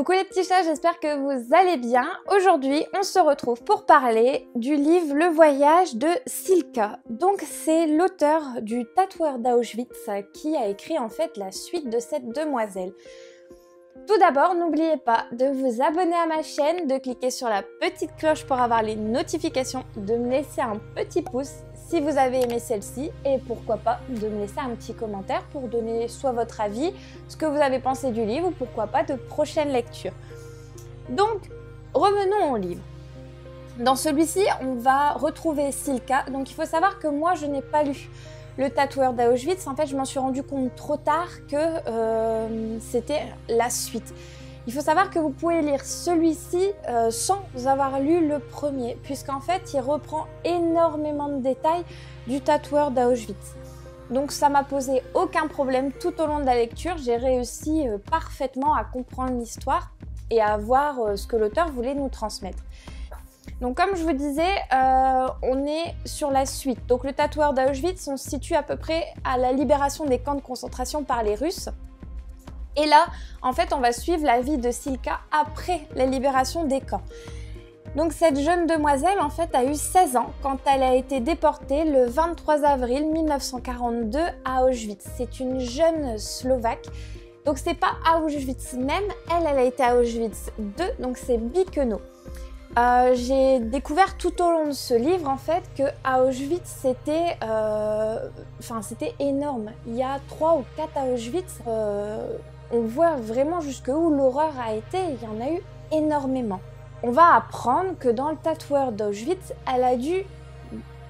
Coucou les petits chats, j'espère que vous allez bien. Aujourd'hui, on se retrouve pour parler du livre Le voyage de Silka. Donc, c'est l'auteur du tatoueur d'Auschwitz qui a écrit en fait la suite de cette demoiselle. Tout d'abord, n'oubliez pas de vous abonner à ma chaîne, de cliquer sur la petite cloche pour avoir les notifications, de me laisser un petit pouce si vous avez aimé celle-ci et pourquoi pas de me un petit commentaire pour donner soit votre avis, ce que vous avez pensé du livre ou pourquoi pas de prochaines lectures. Donc, revenons au livre. Dans celui-ci, on va retrouver Silka. Donc, il faut savoir que moi, je n'ai pas lu le tatoueur d'Auschwitz. En fait, je m'en suis rendu compte trop tard que euh, c'était la suite. Il faut savoir que vous pouvez lire celui-ci euh, sans avoir lu le premier, puisqu'en fait, il reprend énormément de détails du tatoueur d'Auschwitz. Donc ça m'a posé aucun problème tout au long de la lecture. J'ai réussi euh, parfaitement à comprendre l'histoire et à voir euh, ce que l'auteur voulait nous transmettre. Donc comme je vous disais, on est sur la suite. Donc le tatoueur d'Auschwitz, on se situe à peu près à la libération des camps de concentration par les Russes. Et là, en fait, on va suivre la vie de Silka après la libération des camps. Donc cette jeune demoiselle, en fait, a eu 16 ans quand elle a été déportée le 23 avril 1942 à Auschwitz. C'est une jeune Slovaque. Donc c'est pas Auschwitz même, elle, elle a été à Auschwitz 2, donc c'est Biquenau. Euh, j'ai découvert tout au long de ce livre en fait que Auschwitz c'était, euh, c'était énorme. Il y a trois ou quatre à Auschwitz. Euh, on voit vraiment jusqu'où l'horreur a été, il y en a eu énormément. On va apprendre que dans le tatoueur d'Auschwitz, elle a dû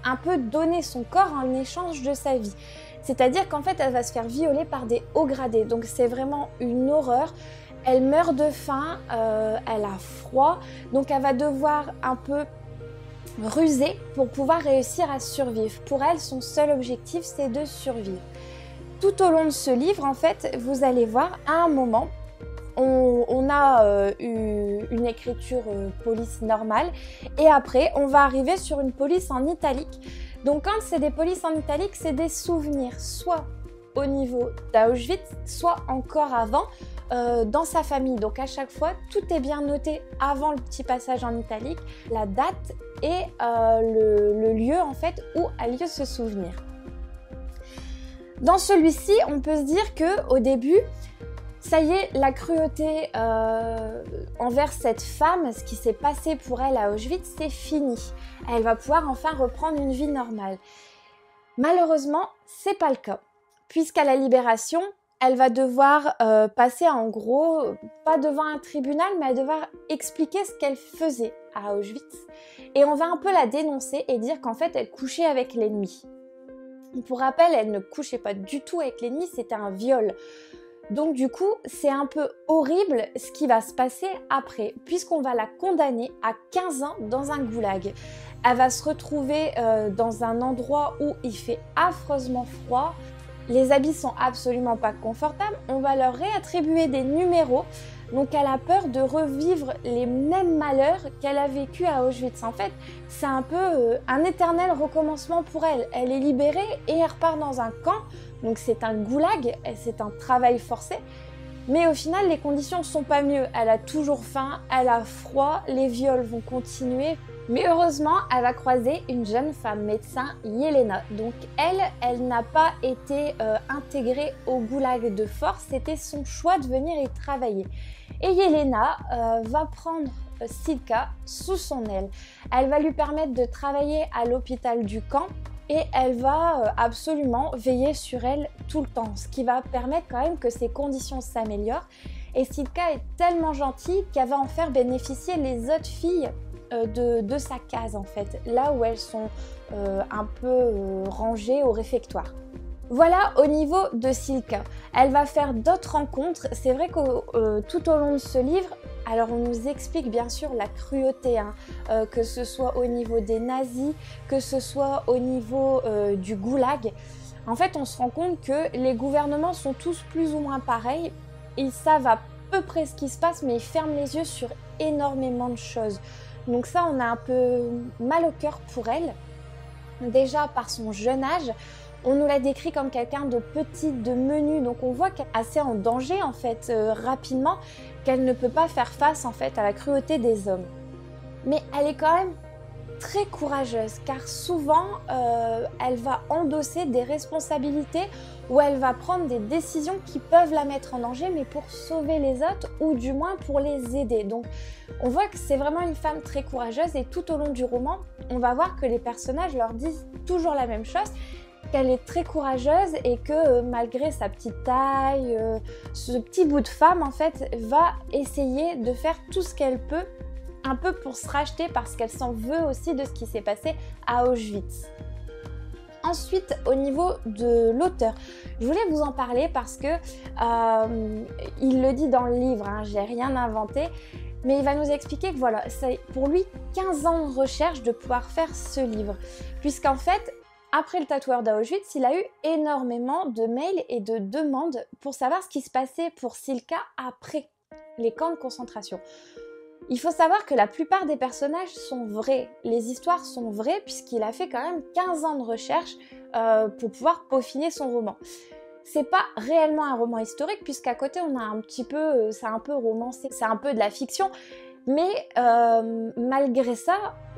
un peu donner son corps en échange de sa vie. C'est-à-dire qu'en fait, elle va se faire violer par des hauts gradés. Donc c'est vraiment une horreur. Elle meurt de faim, euh, elle a froid, donc elle va devoir un peu ruser pour pouvoir réussir à survivre. Pour elle, son seul objectif, c'est de survivre tout au long de ce livre, en fait, vous allez voir, à un moment, on, a euh, eu une écriture euh, police normale et après, on va arriver sur une police en italique. Donc quand c'est des polices en italique, c'est des souvenirs, soit au niveau d'Auschwitz, soit encore avant, euh, dans sa famille. Donc à chaque fois, tout est bien noté avant le petit passage en italique, la date et le, le, lieu en fait où a lieu ce souvenir. Dans celui-ci, on peut se dire que au début, ça y est, la cruauté euh, envers cette femme, ce qui s'est passé pour elle à Auschwitz, c'est fini. Elle va pouvoir enfin reprendre une vie normale. Malheureusement, c'est pas le cas, puisqu'à la libération, elle va devoir euh, passer en gros, pas devant un tribunal, mais elle va devoir expliquer ce qu'elle faisait à Auschwitz. Et on va un peu la dénoncer et dire qu'en fait, elle couchait avec l'ennemi. Pour rappel, elle ne couchait pas du tout avec l'ennemi, c'était un viol. Donc du coup, c'est un peu horrible ce qui va se passer après, puisqu'on va la condamner à 15 ans dans un goulag. Elle va se retrouver euh, dans un endroit où il fait affreusement froid, les habits sont absolument pas confortables, on va leur réattribuer des numéros donc elle a peur de revivre les mêmes malheurs qu'elle a vécu à Auschwitz. En fait, c'est un peu euh, un éternel recommencement pour elle. Elle est libérée et elle repart dans un camp. Donc c'est un goulag, c'est un travail forcé. Mais au final, les conditions ne sont pas mieux. Elle a toujours faim, elle a froid, les viols vont continuer. Mais heureusement, elle va croiser une jeune femme médecin, Yelena. Donc elle, elle n'a pas été euh, intégrée au goulag de force, c'était son choix de venir y travailler. Et Yelena euh, va prendre euh, Silka sous son aile. Elle va lui permettre de travailler à l'hôpital du camp et elle va absolument veiller sur elle tout le temps, ce qui va permettre quand même que ses conditions s'améliorent. Et Silka est tellement gentille qu'elle va en faire bénéficier les autres filles de, sa case en fait, là où elles sont un peu rangées au réfectoire. Voilà au niveau de Silka. Elle va faire d'autres rencontres. C'est vrai que euh, tout au long de ce livre, alors on nous explique bien sûr la cruauté, hein, euh, que ce soit au niveau des nazis, que ce soit au niveau euh, du goulag. En fait, on se rend compte que les gouvernements sont tous plus ou moins pareils. Ils savent à peu près ce qui se passe, mais ils ferment les yeux sur énormément de choses. Donc ça, on a un peu mal au cœur pour elle. Déjà par son jeune âge, On nous l'a décrit comme quelqu'un de petit, de menu, donc on voit qu'elle est assez en danger en fait euh, rapidement, qu'elle ne peut pas faire face en fait à la cruauté des hommes. Mais elle est quand même très courageuse car souvent euh, elle va endosser des responsabilités ou elle va prendre des décisions qui peuvent la mettre en danger mais pour sauver les autres ou du moins pour les aider. Donc on voit que c'est vraiment une femme très courageuse et tout au long du roman on va voir que les personnages leur disent toujours la même chose qu'elle est très courageuse et que euh, malgré sa petite taille, euh, ce petit bout de femme en fait va essayer de faire tout ce qu'elle peut un peu pour se racheter parce qu'elle s'en veut aussi de ce qui s'est passé à Auschwitz. Ensuite, au niveau de l'auteur, je voulais vous en parler parce que euh, il le dit dans le livre, hein, j'ai rien inventé, mais il va nous expliquer que voilà, c'est pour lui 15 ans de recherche de pouvoir faire ce livre, puisqu'en fait, après le tatoueur d'Auschwitz, il a eu énormément de mails et de demandes pour savoir ce qui se passait pour Silka après les camps de concentration. Il faut savoir que la plupart des personnages sont vrais, les histoires sont vraies puisqu'il a fait quand même 15 ans de recherche euh, pour pouvoir peaufiner son roman. C'est pas réellement un roman historique puisqu'à côté on a un petit peu, euh, c'est un peu romancé, c'est un peu de la fiction, mais euh, malgré ça,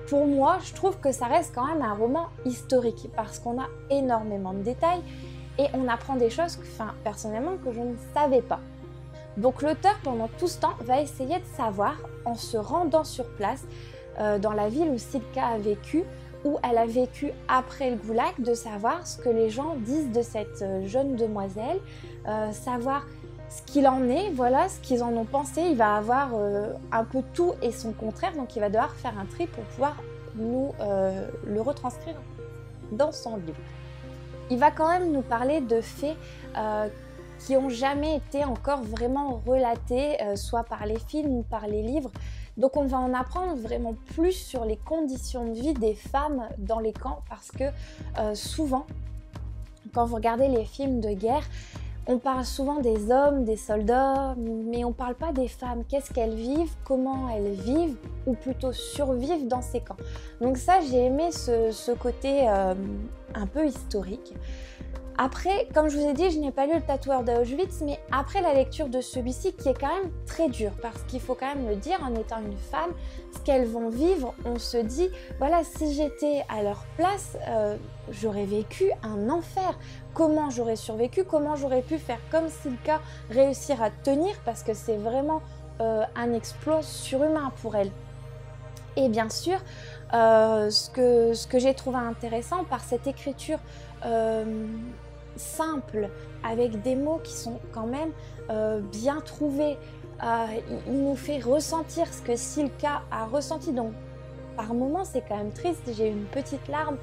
pour moi, je trouve que ça reste quand même un roman historique parce qu'on a énormément de détails et on apprend des choses, personnellement, que je ne savais pas. Donc l'auteur, pendant tout ce temps, va essayer de savoir, en se rendant sur place, euh, dans la ville où Silka a vécu, où elle a vécu après le goulag, de savoir ce que les gens disent de cette euh, jeune demoiselle, euh, savoir ce qu'il en est, voilà, ce qu'ils en ont pensé. Il va avoir un peu tout et son contraire, donc il va devoir faire un tri pour pouvoir nous le retranscrire dans son livre. Il va quand même nous parler de faits qui ont jamais été encore vraiment relatés, euh, soit par les films ou par les livres. Donc on va en apprendre vraiment plus sur les conditions de vie des femmes dans les camps parce que euh, souvent, quand vous regardez les films de guerre, on parle souvent des hommes, des soldats, mais on ne parle pas des femmes. Qu'est-ce qu'elles vivent, comment elles vivent, ou plutôt survivent dans ces camps. Donc ça, j'ai aimé ce, côté euh, un peu historique. Après, comme je vous ai dit, je n'ai pas lu le tatoueur d'Auschwitz, mais après la lecture de celui-ci, qui est quand même très dur, parce qu'il faut quand même le dire, en étant une femme, ce qu'elles vont vivre, on se dit, voilà, si j'étais à leur place, euh, j'aurais vécu un enfer. Comment j'aurais survécu Comment j'aurais pu faire comme Silka, réussir à tenir, parce que c'est vraiment euh, un exploit surhumain pour elle. Et bien sûr, euh, ce que, j'ai trouvé intéressant par cette écriture euh, simple, avec des mots qui sont quand même euh, bien trouvés. il nous fait ressentir ce que Silka a ressenti. Donc, par moments, c'est quand même triste. J'ai une petite larme.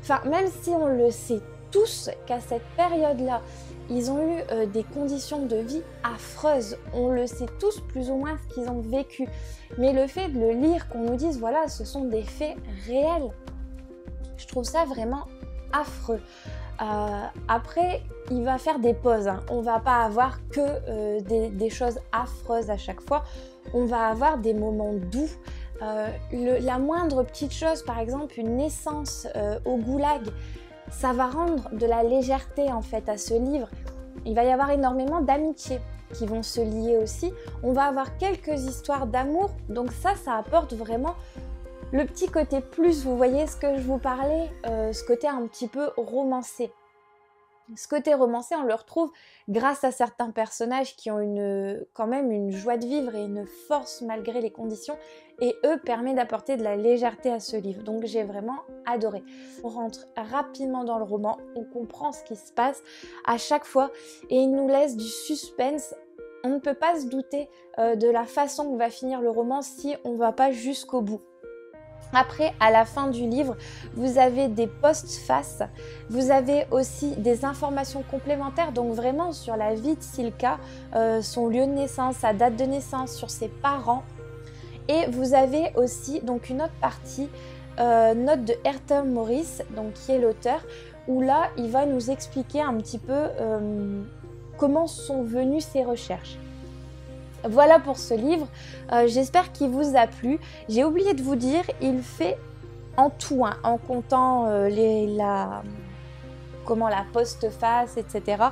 Enfin, même si on le sait tous qu'à cette période-là, ils ont eu euh, des conditions de vie affreuses. On le sait tous plus ou moins ce qu'ils ont vécu. Mais le fait de le lire, qu'on nous dise, voilà, ce sont des faits réels, je trouve ça vraiment affreux. Euh, après, il va faire des pauses. Hein. On va pas avoir que euh, des, choses affreuses à chaque fois. On va avoir des moments doux. la moindre petite chose, par exemple une naissance au goulag, ça va rendre de la légèreté en fait à ce livre. Il va y avoir énormément d'amitié qui vont se lier aussi. On va avoir quelques histoires d'amour, donc ça, ça apporte vraiment le petit côté plus. Vous voyez ce que je vous parlais, euh, ce côté un petit peu romancé. Ce côté romancé, on le retrouve grâce à certains personnages qui ont une, quand même une joie de vivre et une force malgré les conditions, et eux permet d'apporter de la légèreté à ce livre. Donc j'ai vraiment adoré. On rentre rapidement dans le roman, on comprend ce qui se passe à chaque fois, et il nous laisse du suspense. On ne peut pas se douter euh, de la façon que va finir le roman si on ne va pas jusqu'au bout. Après, à la fin du livre, vous avez des post-faces, vous avez aussi des informations complémentaires, donc vraiment sur la vie de Silka, euh, son lieu de naissance, sa date de naissance, sur ses parents. Et vous avez aussi donc une autre partie, euh, note de Ayrton Morris, donc qui est l'auteur, où là, il va nous expliquer un petit peu euh, comment sont venues ses recherches. Voilà pour ce livre, euh, j'espère qu'il vous a plu. J'ai oublié de vous dire, il fait en tout, hein, en comptant euh, les, la, comment la postface, etc.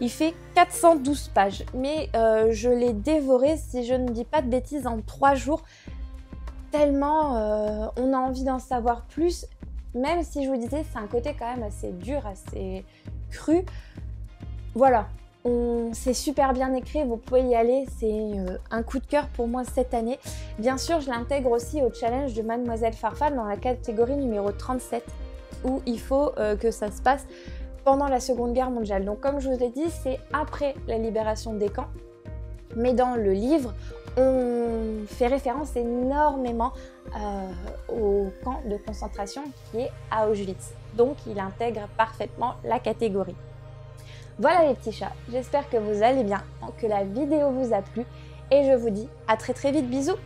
Il fait 412 pages, mais euh, je l'ai dévoré, si je ne dis pas de bêtises, en 3 jours. Tellement on a envie d'en savoir plus, même si je vous disais, c'est un côté quand même assez dur, assez cru. Voilà, c'est super bien écrit, vous pouvez y aller, c'est euh, un coup de cœur pour moi cette année. Bien sûr, je l'intègre aussi au challenge de Mademoiselle Farfal dans la catégorie numéro 37, où il faut euh, que ça se passe pendant la Seconde Guerre mondiale. Donc comme je vous ai dit, c'est après la libération des camps. Mais dans le livre, on fait référence énormément euh, au camp de concentration qui est à Auschwitz. Donc il intègre parfaitement la catégorie. Voilà les petits chats, j'espère que vous allez bien, que la vidéo vous a plu et je vous dis à très très vite, bisous